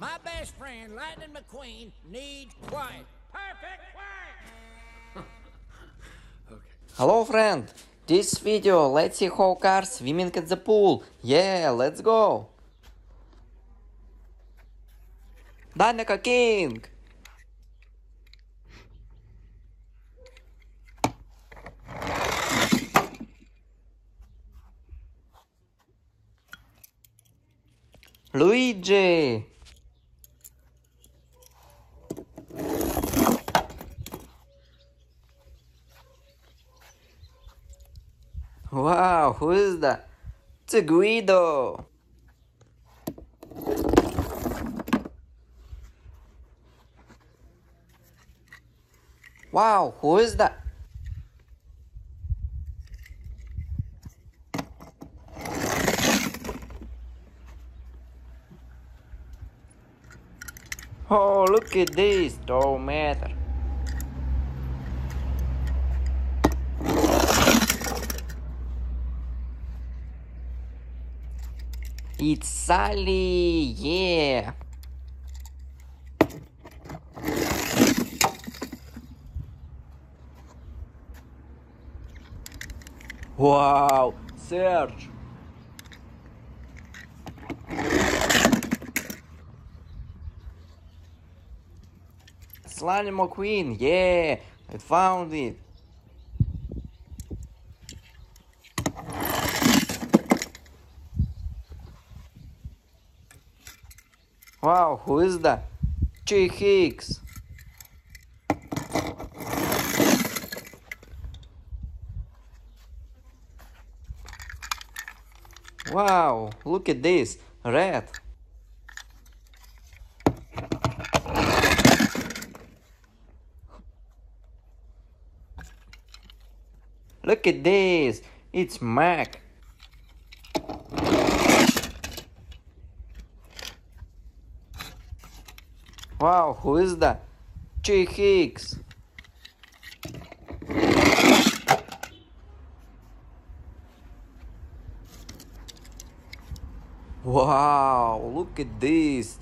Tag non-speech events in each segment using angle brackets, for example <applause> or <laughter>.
My best friend, Lightning McQueen, needs quiet. Perfect quiet! <laughs> Hello friend, this video let's see how cars swimming at the pool. Yeah, let's go. Dinoco King. Luigi. Wow, who is that? It's Guido. Wow, who is that? Oh, look at this, don't matter. It's Sally, yeah. Wow, Serge. Slime McQueen, yeah, I found it. Wow, who is that? Chick Hicks. Wow, look at this, red. Look at this, it's Mack. Wow, who is that? Chick Hicks. Wow, look at this.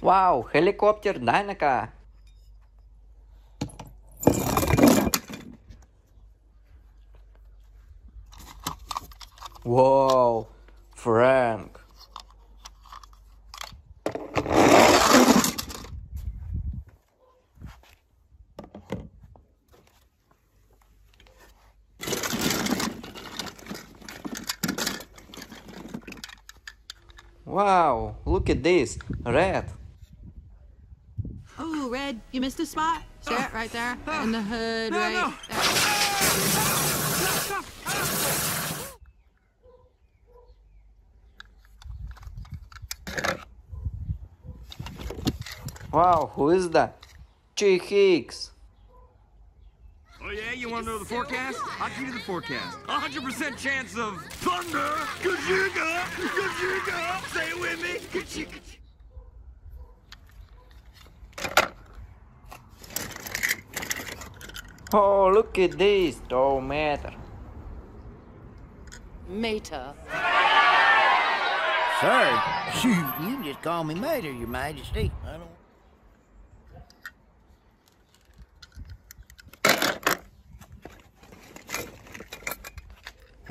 Wow, helicopter Dinoco. Wow, Frank. Wow, look at this, red. Oh, Red, you missed a spot. See it right there in the hood, right no. <laughs> Wow, who is that? Chick Hicks. Oh yeah, you want to know the forecast? I'll give you the forecast. A hundred percent chance of thunder. Kajiga, kajiga. Say it with me. Kajiga. Oh, look at this, don't matter. Mater. Sir, you, <laughs> you just call me Mater, Your Majesty. I don't...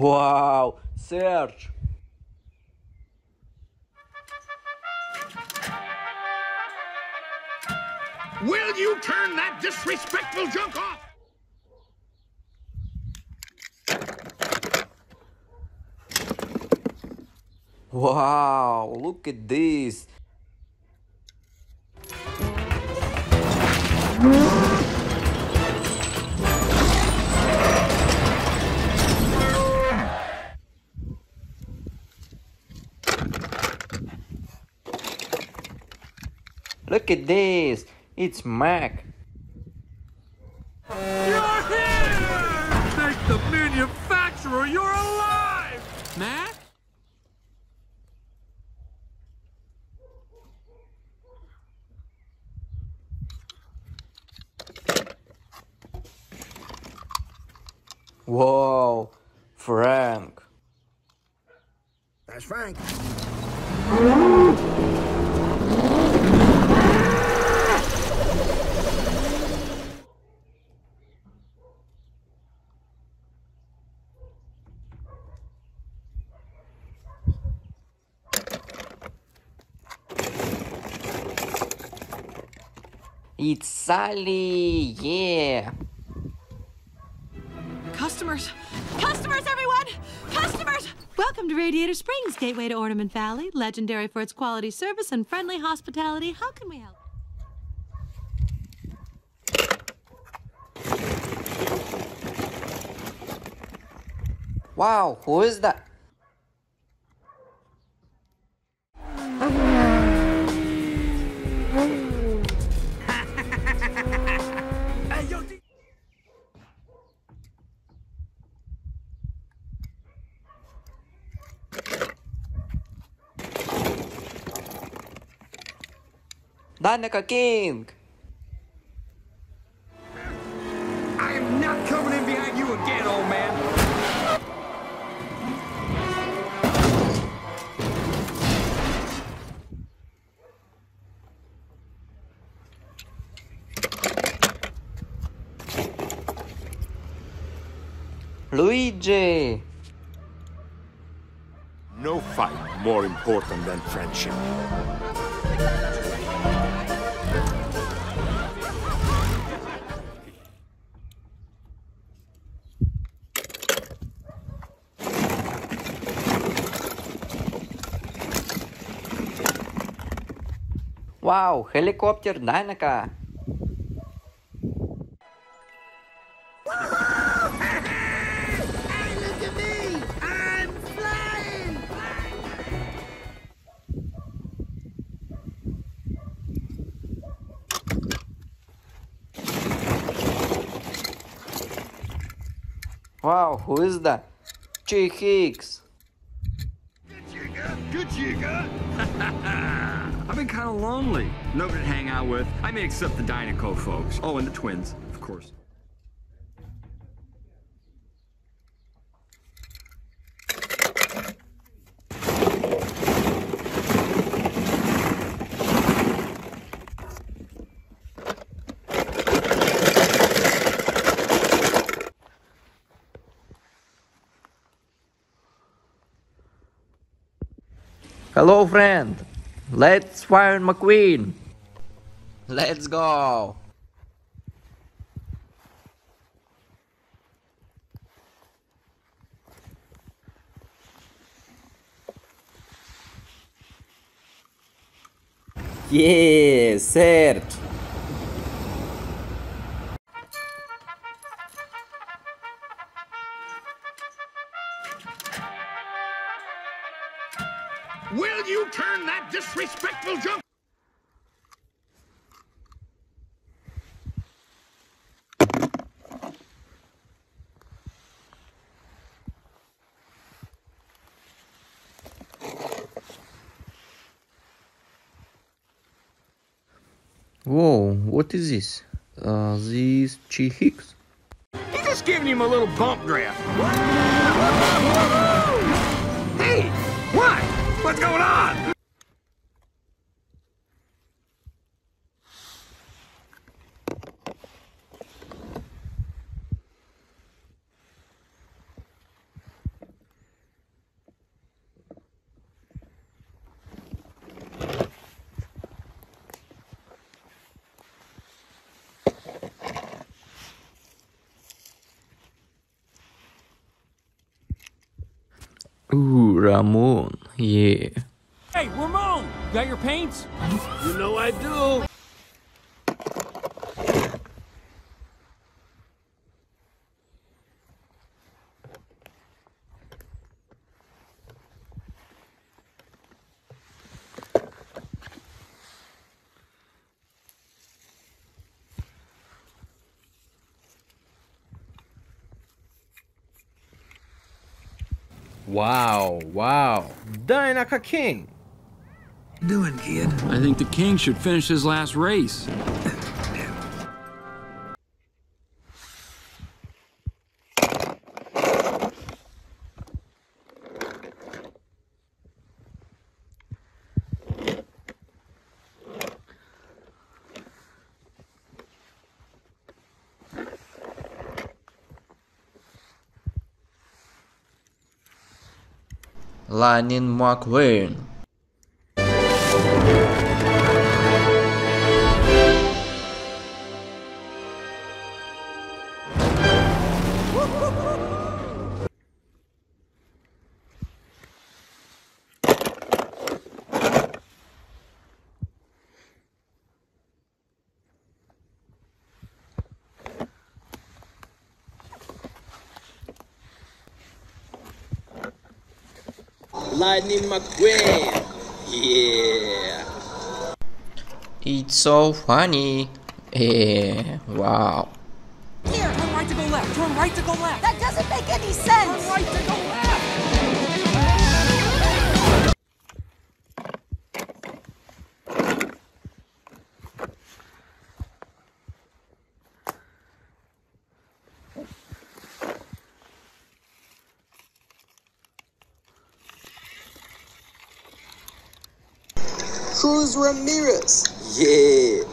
Wow, Serge. Will you turn that disrespectful junk off? Wow, look at this. Look at this. It's Mack. You're here! Thank the manufacturer you're alive! Mack? Whoa, Frank. That's Frank. It's Sally, yeah. Customers. Customers, everyone! Customers! Welcome to Radiator Springs, gateway to Ornament Valley, legendary for its quality service and friendly hospitality. How can we help? Wow, who is that? Dinoco King! I am not coming in behind you again, old man. Luigi! No fight more important than friendship. Wow, helicopter Dinoco! Hey, look at me! I'm flying! Wow, who is that? Chick Hicks! Good jigga. I've been kind of lonely. Nobody to hang out with. I mean, except the Dinoco folks. Oh, and the twins, of course. Hello, friend! Let's find McQueen! Let's go! Yeah, Serge! Wow, wow. Dinoco King. Doing, kid? I think the king should finish his last race. <laughs> Lightning McQueen. Lightning McQueen. Yeah. It's so funny. Yeah, wow. Here, turn right to go left. Turn right to go left. That doesn't make any sense. Cruz Ramirez. Yeah.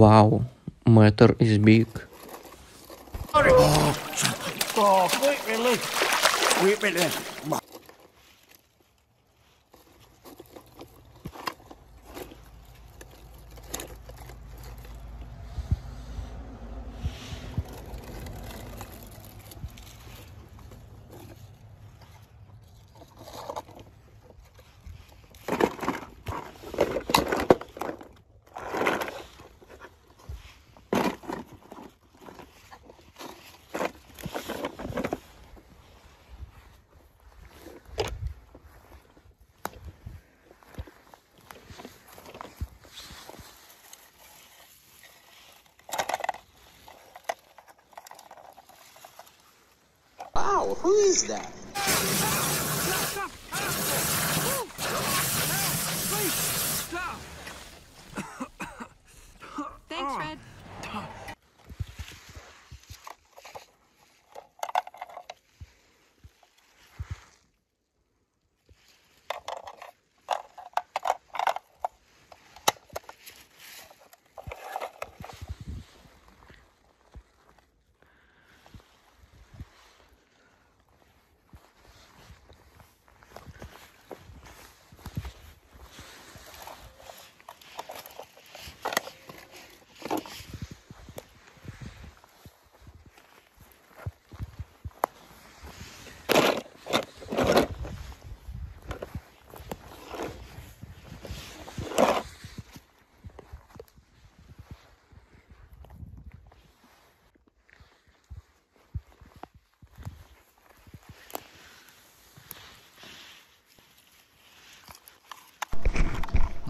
Wow, matter is big. Oh, release. Wow, who is that? Thanks, oh. Fred.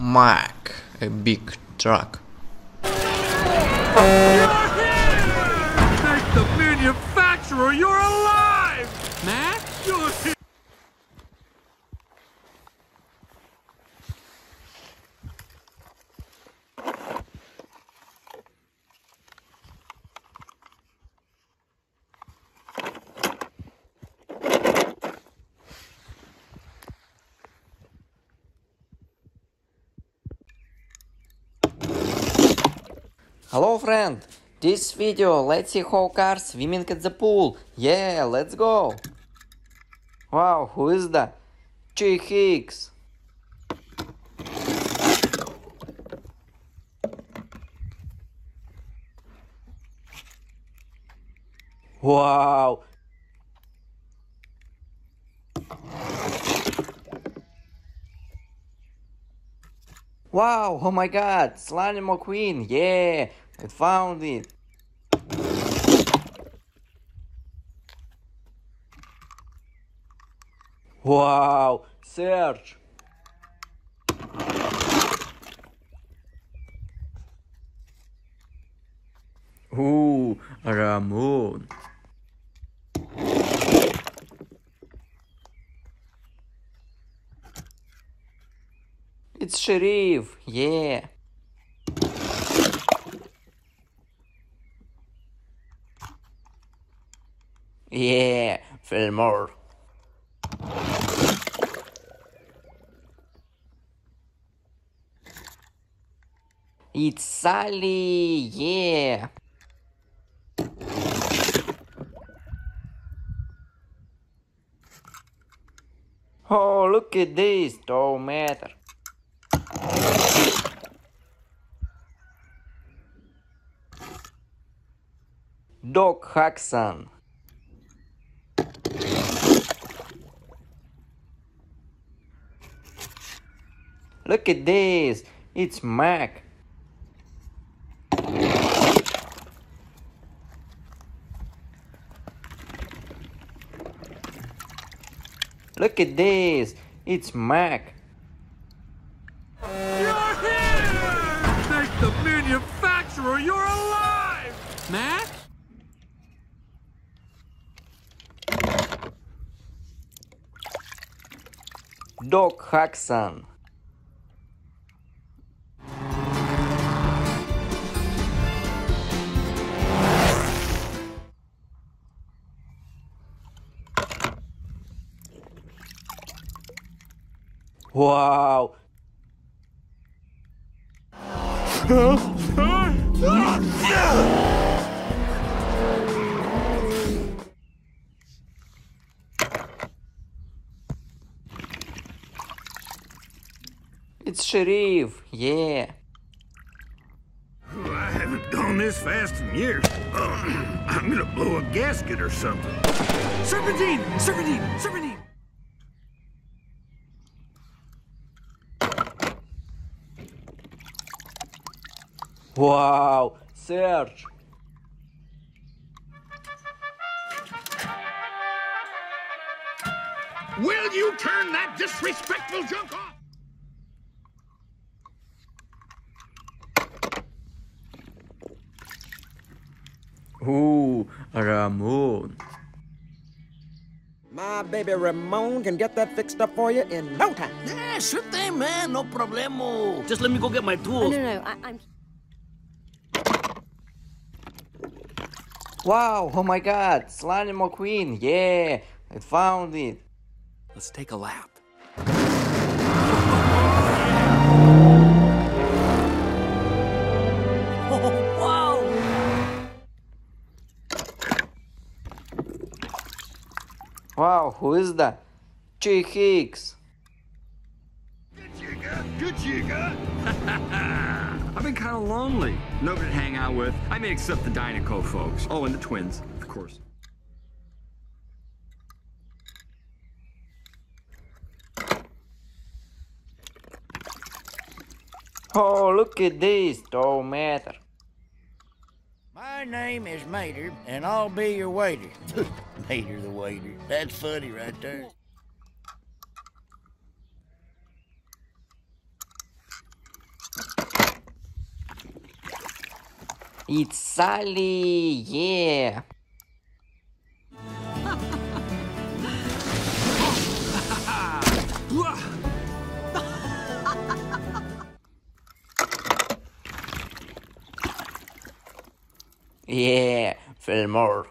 Mack, a big truck. Thank the manufacturer, you're alive! Mack? You're here! Hello friend, this video let's see how cars swimming at the pool. Yeah, let's go. Wow, who is that? Chick Hicks. Wow. Wow, oh my god, Slimy McQueen, yeah, I found it. Wow, Serge. Ooh, Ramon. It's Sheriff, yeah. Yeah, Fillmore. It's Sally, yeah. Oh, look at this, don't matter. Doc Hudson. Look at this, it's Mack. Look at this, it's Mack. You're here! Thank the manufacturer you're alive! Mack? Doc Hudson. Wow, it's Sheriff, yeah. I haven't gone this fast in years. <clears throat> I'm gonna blow a gasket or something. Serpentine! Serpentine! Serpentine! Wow, Serge. Will you turn that disrespectful junk off? Ooh, Ramon. My baby Ramon can get that fixed up for you in no time. Yeah, sure thing, man. No problemo. Just let me go get my No, tools. no, no. I, I'm. Wow, oh my god, Slimy McQueen, yeah, I found it. Let's take a lap. <laughs> Oh, wow. Wow, who is that? Chick Hicks. Good jigga, good jigga. <laughs> I've been kind of lonely. Nobody to hang out with. I mean, except the Dinoco folks. Oh, and the twins, of course. Oh, look at this, don't matter. My name is Mater, and I'll be your waiter. <laughs> Mater the waiter. That's funny right there. It's Sally, yeah. Yeah, Fillmore.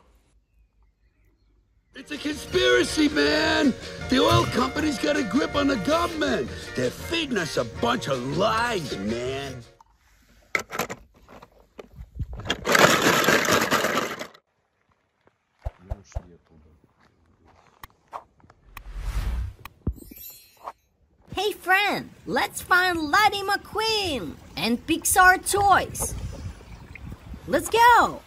It's a conspiracy, man. The oil company's got a grip on the government. They're feeding us a bunch of lies, man. Hey, friend, let's find Laddie McQueen and Pixar toys. Let's go.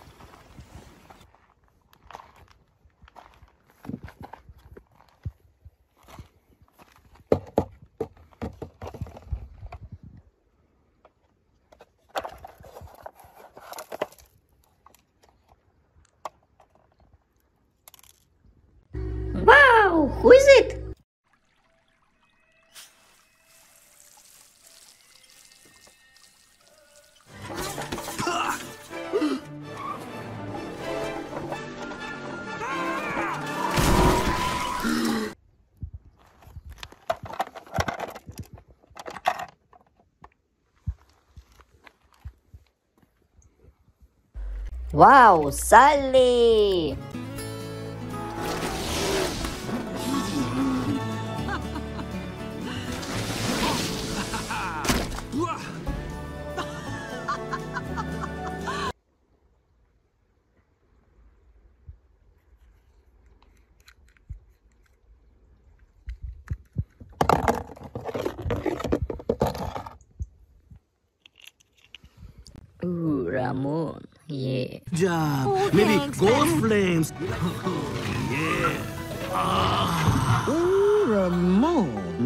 Wow, Sally!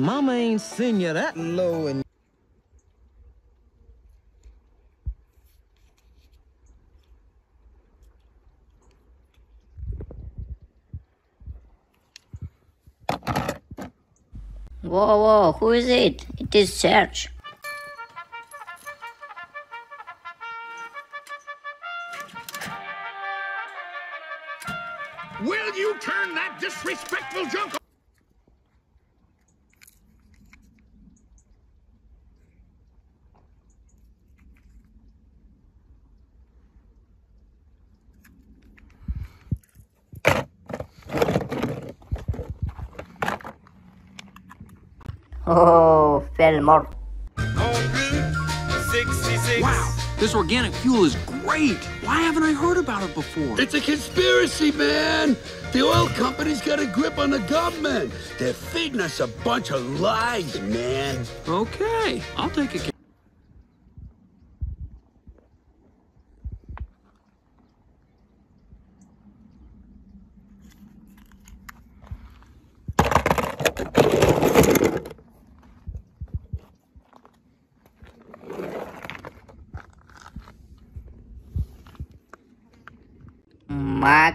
Mama ain't seen you that low in Whoa, whoa, who is it? It is Serge. Will you turn that disrespectful junk Fillmore. Wow, this organic fuel is great. Why haven't I heard about it before? It's a conspiracy, man! The oil company's got a grip on the government. They're feeding us a bunch of lies, man. Okay, I'll take a.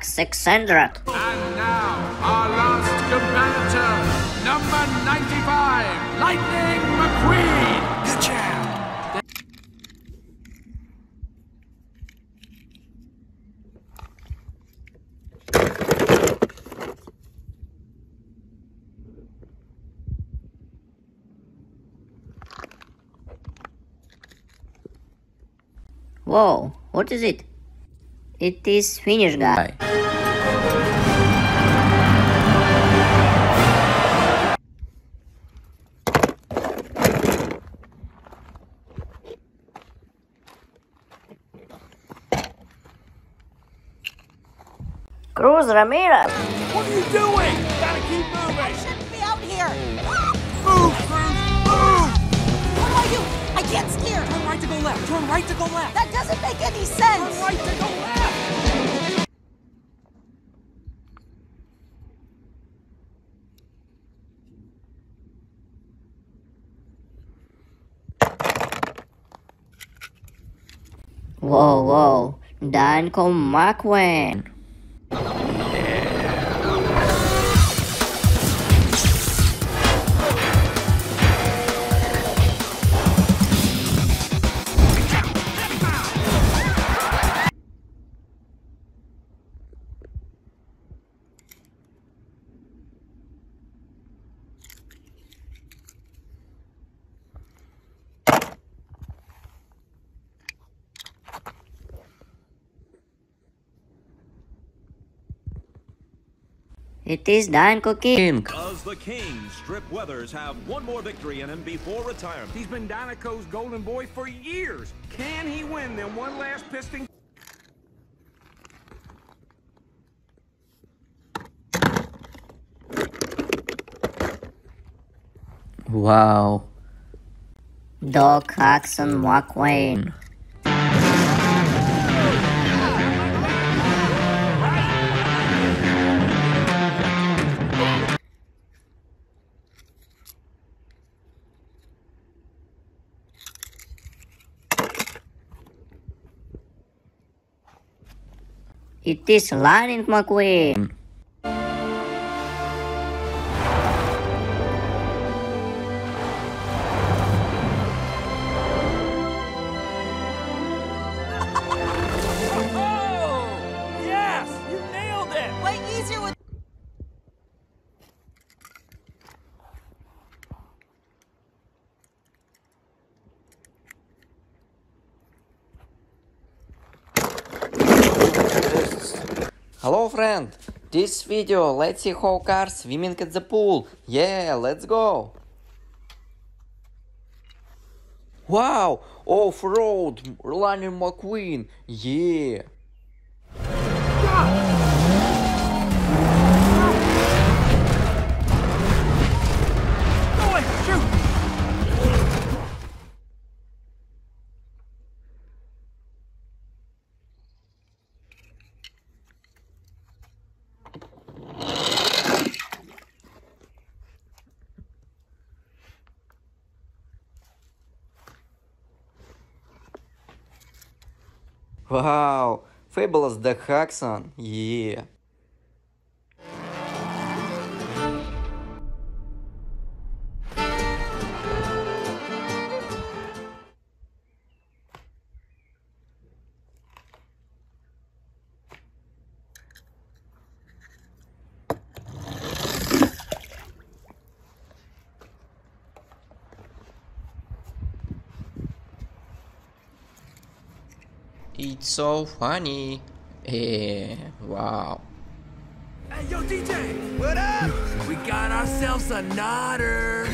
Mark 600. And now, our last competitor, number 95, Lightning McQueen. Good job. Whoa, what is it? It is Finnish guy. Cruz Ramirez. What are you doing? Gotta keep moving. I Shouldn't be out here. Move, Cruz, move. What do I do? I can't steer. Turn right to go left. Turn right to go left. That doesn't make any sense. Turn right to go left. Whoa, whoa. Dinoco McQueen. It is Dinoco King. Does the King, Strip Weathers, have one more victory in him before retirement? He's been Dinoco's golden boy for years. Can he win them one last piston? Wow. Doc Hudson McQueen. Mm. It is Lightning McQueen. Oh! This video let's see how cars swimming at the pool. Yeah, let's go. Wow, off-road, Lightning McQueen. Yeah. Wow, fabulous the Haxon. Yeah. So funny. Eh, wow. Hey, yo, DJ! What up? we got ourselves a nodder.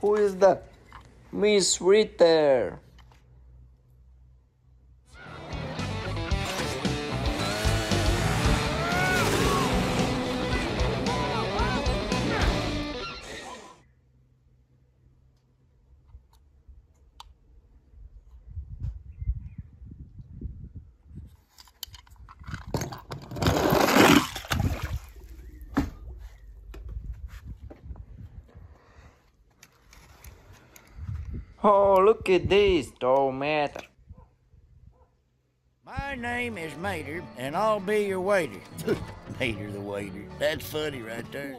Who is that? Miss Fritter? Oh, look at this, don't matter. My name is Mater, and I'll be your waiter. <laughs> Mater the waiter. That's funny right there.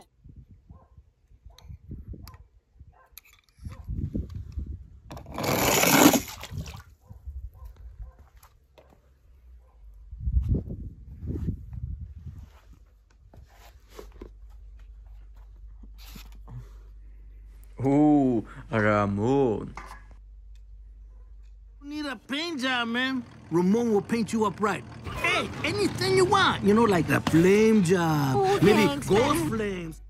Ooh, Ramon. need a paint job, man. Ramon will paint you up right. Hey, anything you want. You know, like the flame job. Oh, Maybe thanks, gold man. flames.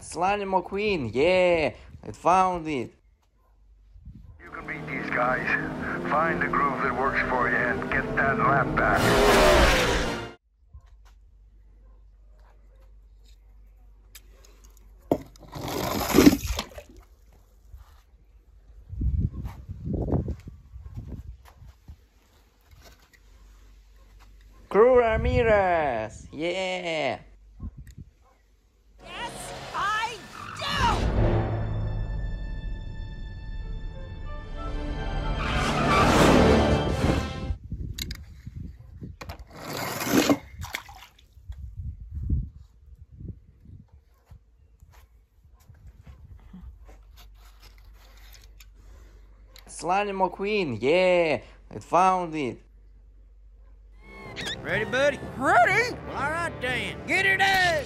Slimy McQueen, yeah, I found it. You can beat these guys. Find the groove that works for you and get that lap back. Slimy McQueen, yeah, I found it. Ready, buddy? Ready? Well, all right then. Get it up!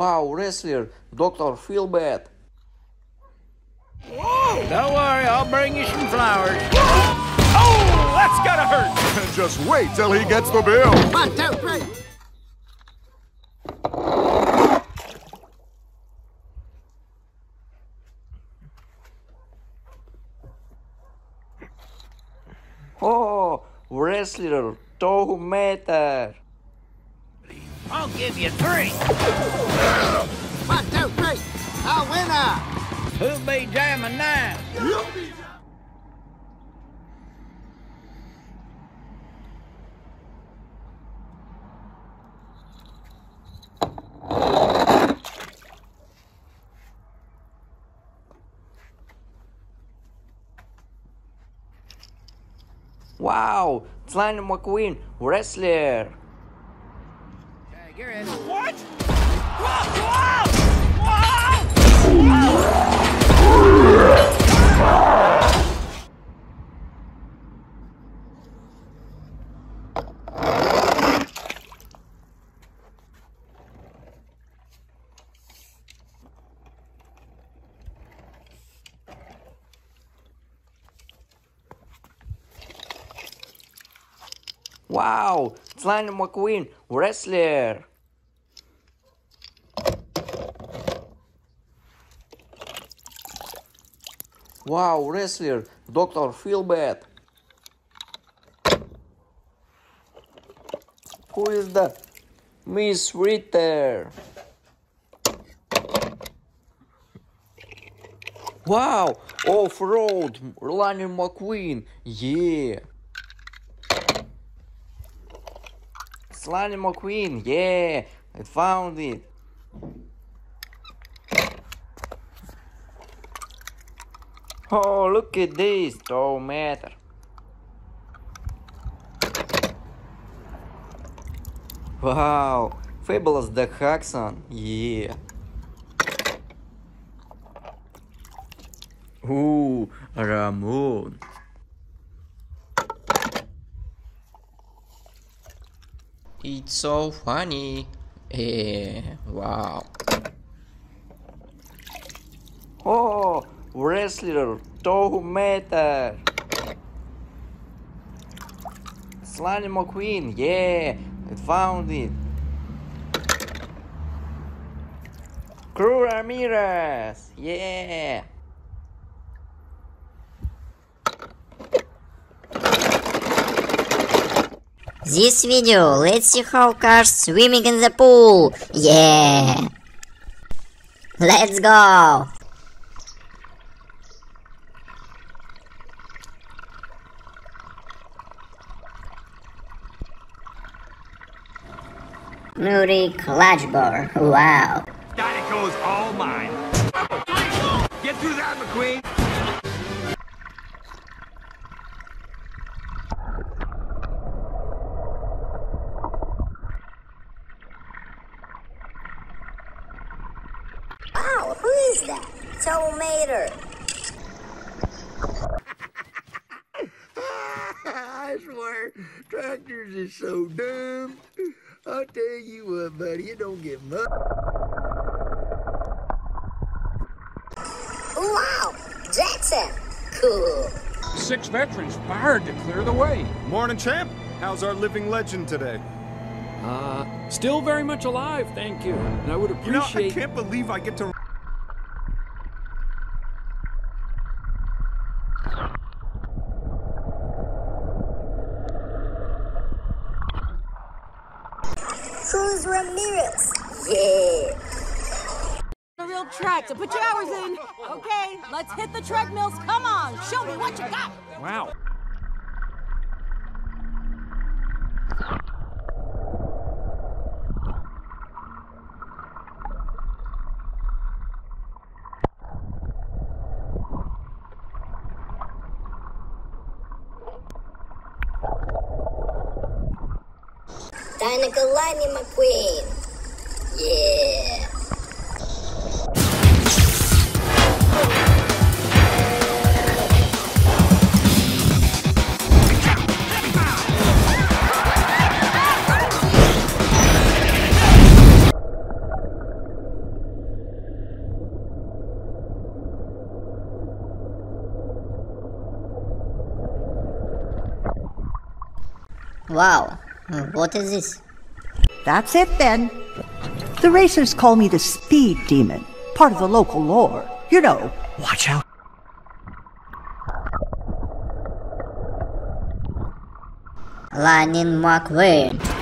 Wow, wrestler, Dr. feel Feelbad. Don't worry, I'll bring you some flowers. Oh, that's gotta hurt. And <laughs> just wait till he gets the bill. One, two, three. Oh, wrestler, Tow Mater. I'll give you three. One, two, three. A winner. Who be jamming now? Wow, Slime McQueen, wrestler! What? Wow, it's Lightning McQueen, wrestler. Wow, wrestler, Dr. Feelbad. Who is the Miss Fritter? Wow, off-road, Lightning McQueen, yeah. Slimy McQueen, yeah, I found it. Oh, look at this, don't matter. Wow, fabulous the Haxon, yeah. Ooh, Ramon. It's so funny. Eh, wow. Oh, wrestler, Tow Mater. Slimy McQueen, yeah, I found it. Cruz Ramirez, yeah. This video, let's see how cars swimming in the pool. Yeah. Let's go. Murray Clutchburn. Wow. Dinoco's all mine. Get through that, McQueen. Wow, who is that? Tow Mater. I swear, tractors is so dumb. I'll tell you what, buddy, it don't get much. Wow, Jackson. Cool. Six veterans fired to clear the way. Morning, champ. How's our living legend today? Uh, still very much alive, thank you. And I would appreciate... You know, I can't believe I get to. Cruz Ramirez. Yeah. A real track, so put your hours in. Okay, let's hit the treadmills. Come on, show me what you got. Wow. Lightning McQueen. Yeah. Wow, what is this? That's it then. The racers call me the Speed Demon, part of the local lore. You know, watch out. Lightning McQueen.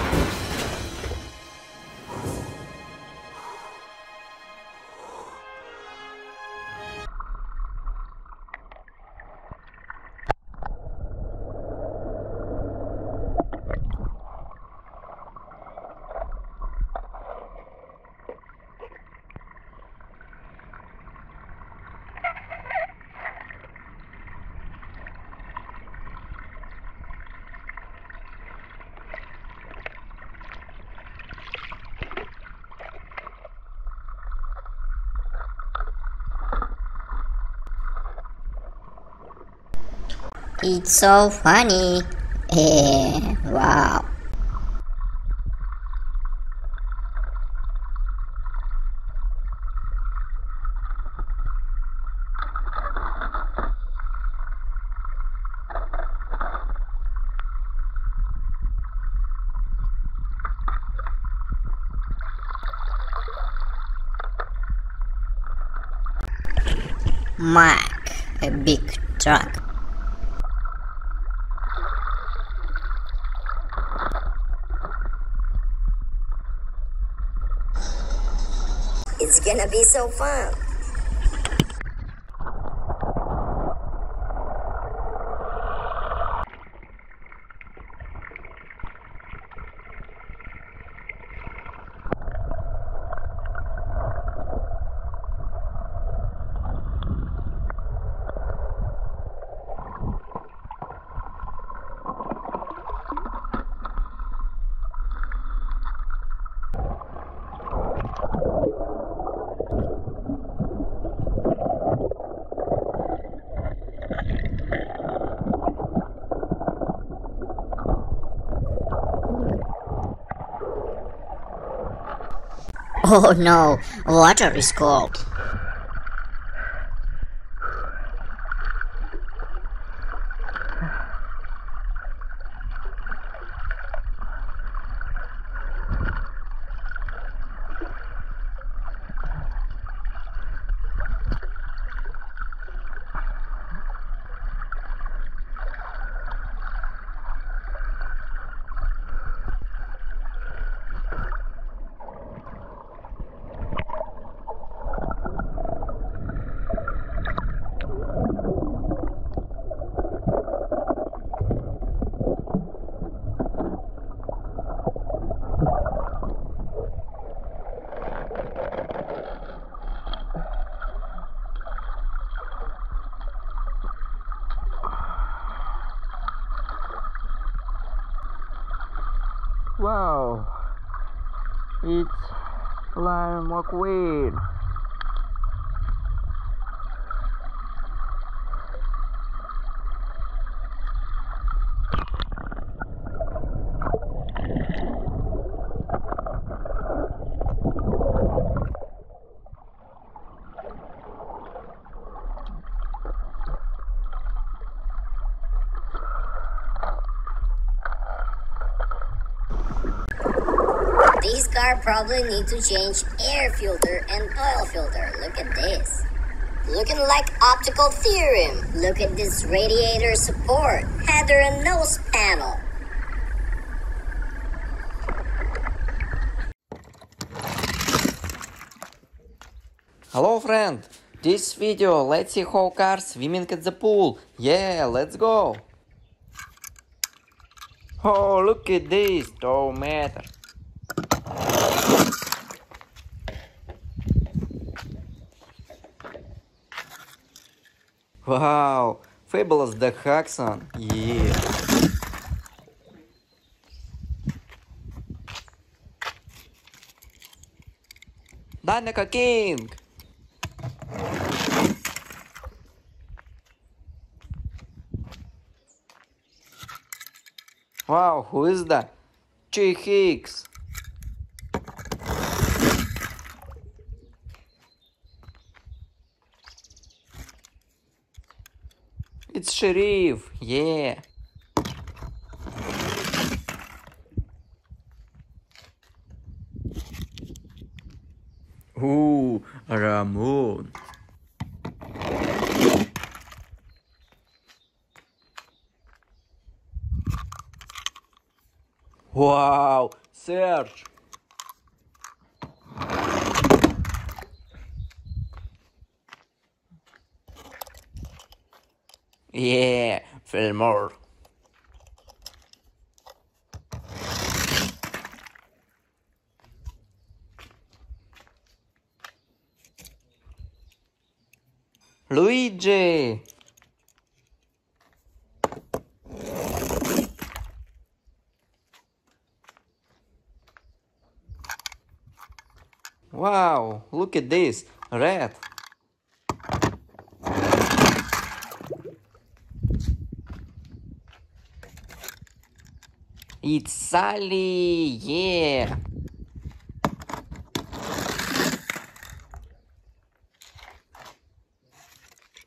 It's so funny. Eh, wow. Mack, a big truck. It's gonna be so fun. Oh no, water is cold. Wow, it's Lion McQueen. This car probably need to change air filter and oil filter. Look at this. Looking like optical theorem. Look at this radiator support, header and nose panel. Hello friend, this video let's see how cars swimming at the pool. Yeah, let's go. Oh, look at this, don't matter. Wow, fabulous the Haxon. Yeah. Dinoco King. Wow, who is that? Chick Hicks. It's Sheriff, yeah. Ooh, Ramon. Wow, Yeah, Fillmore. Luigi. Wow, look at this, red. It's Sally, yeah.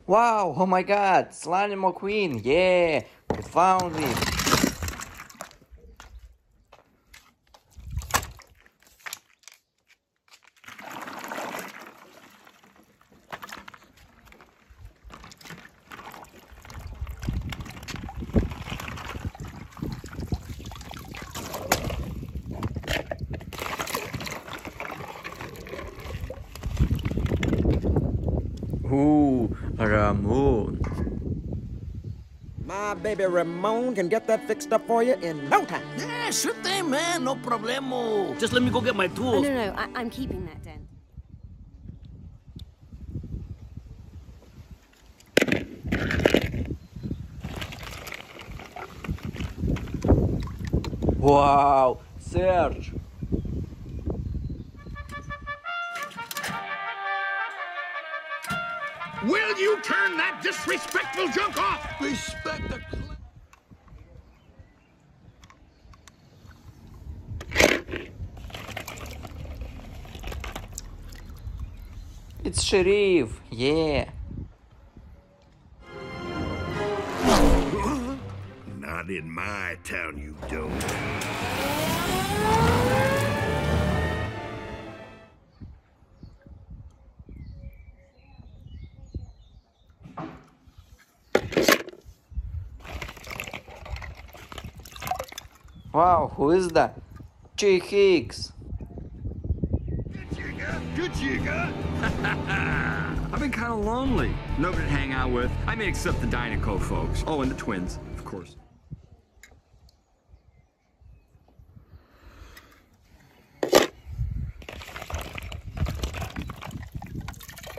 Wow, oh my god, Slimy McQueen, yeah, we found it. Ooh, Ramon. My baby Ramon can get that fixed up for you in no time. Yeah, sure thing, man. No problemo. Just let me go get my Oh, tools. no, no, I- I'm keeping that dent. Wow, Sarge. Will you turn that disrespectful junk off? Respect the. It's Sheriff, yeah. Not in my town, you don't. Who is that? Chick Hicks. Good jigger. I've been kind of lonely. Nobody to hang out with. I mean, except the Dinoco folks. Oh, and the twins, of course.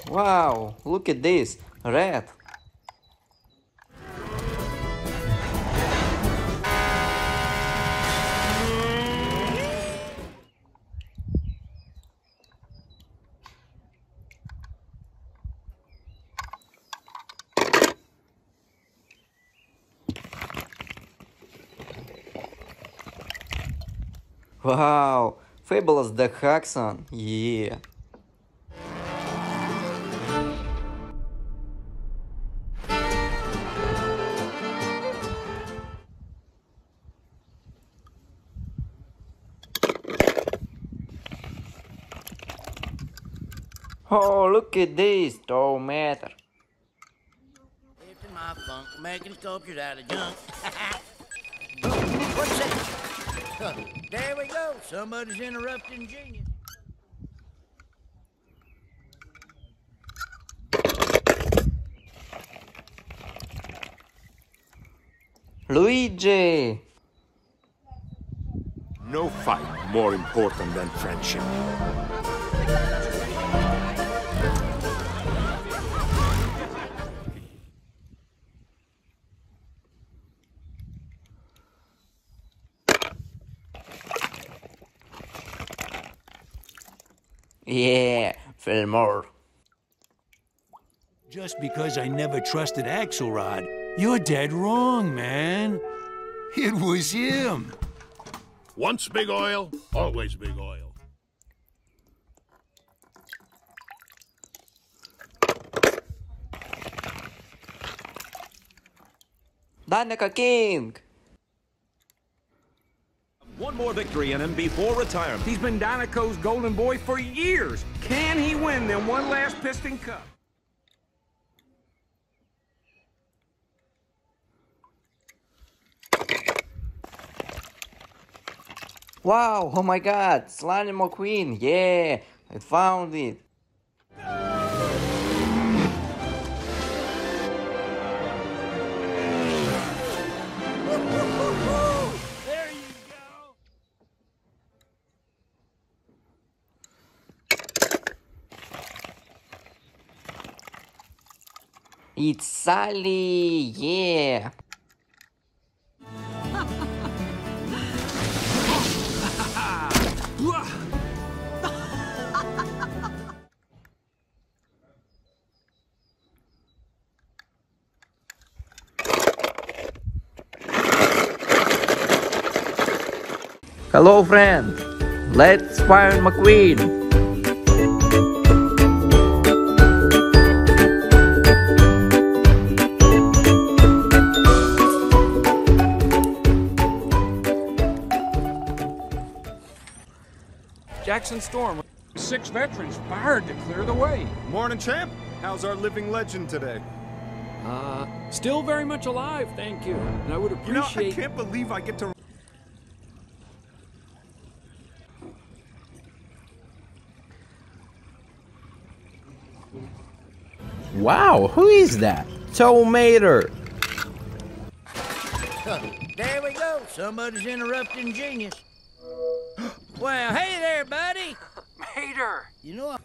Wow, look at this. Red. Wow, fabulous the Haxon, yeah. Oh, look at this, don't matter. My funk, making sculptures out of junk. <laughs> What's that? Huh, There we go. Somebody's interrupting genius. Luigi! No fight more important than friendship. Yeah, Fillmore. Just because I never trusted Axlerod, you're dead wrong, man. It was him. Once big oil, always big oil. Dinoco King! One more victory in him before retirement. He's been Dinoco's golden boy for years. Can he win them one last Piston Cup? Wow, oh my god, Slimy McQueen, yeah, I found it. It's Sally, yeah. Hello, friend. Let's find McQueen. Jackson Storm. Six veterans fired to clear the way. Morning, champ. How's our living legend today? Uh, still very much alive, thank you. And I would appreciate... You know, I can't believe I get to. Wow, who is that? Tow Mater. There we go. Somebody's interrupting genius. Well, hey there, buddy. <laughs> Mater! You know,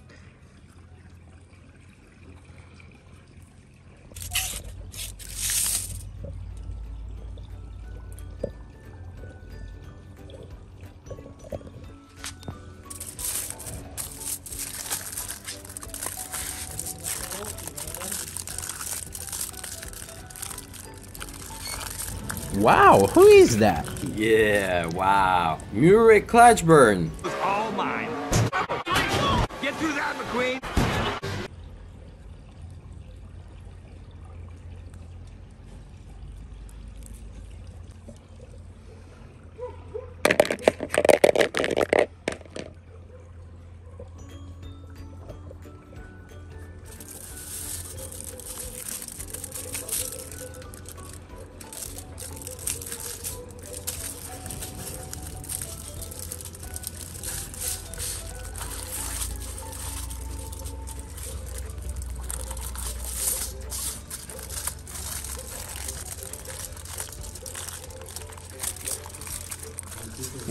Wow, who is that? Yeah, wow. Murray Clutchburn.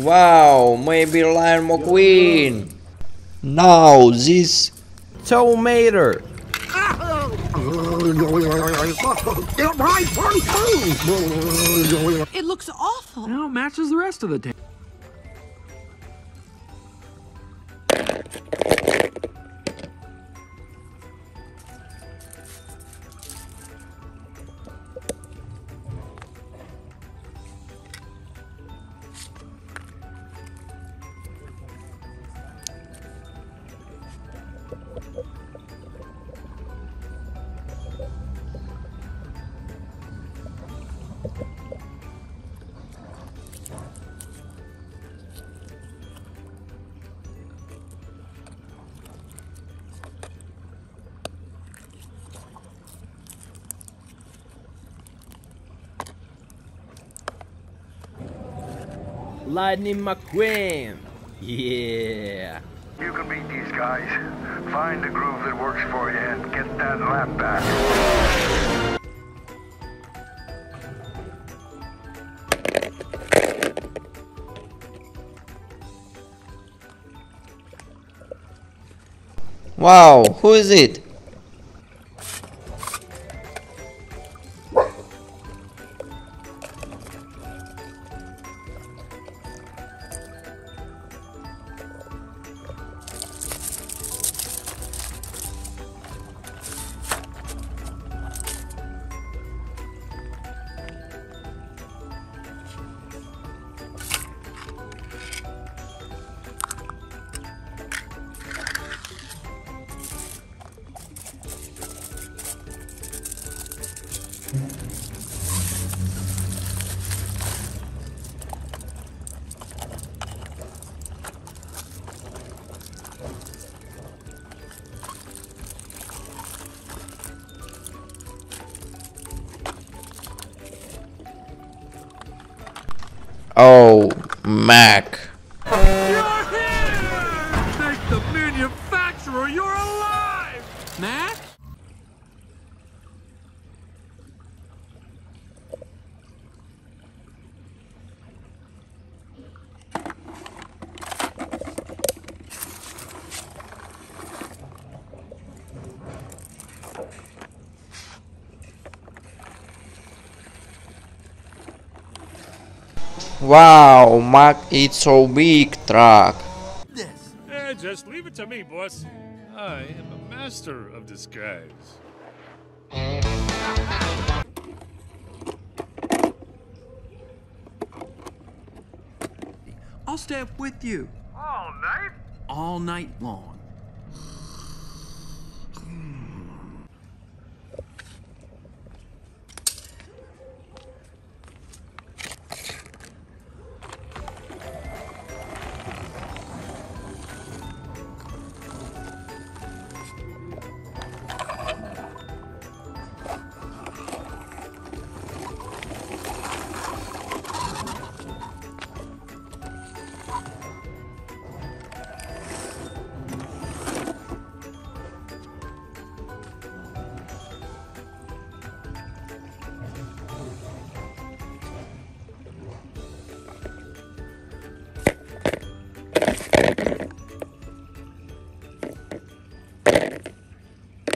Wow, maybe Lion McQueen. Now this Tow Mater. It looks awful. No, matches the rest of the tape. Lightning McQueen. Yeah. You can beat these guys. Find a groove that works for you and get that lap back. Wow, who is it? Mack. You're here! Thank the manufacturer you're alive! Mack? Wow, Mack it's so big truck. Eh, just leave it to me, boss. I am a master of disguise. I'll I'll stay up with you All night? all night long.